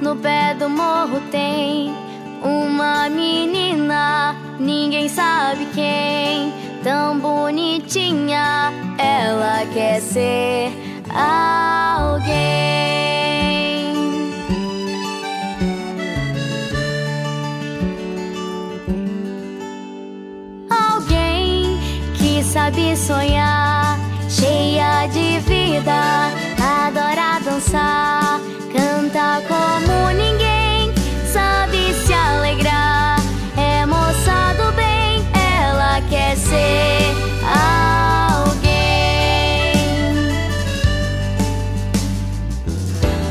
No pé do morro tem uma menina, ninguém sabe quem. Tão bonitinha, ela quer ser alguém. Alguém que sabe sonhar, cheia de vida, adora dançar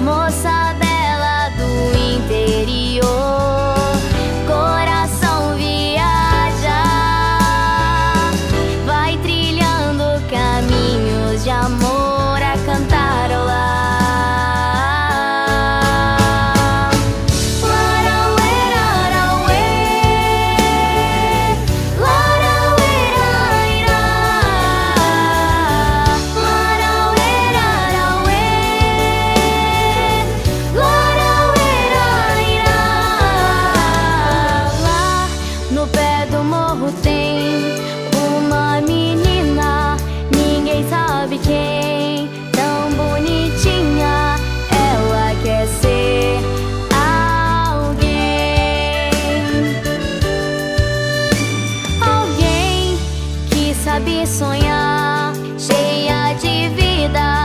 alguém. Moça sabe sonhar, cheia de vida.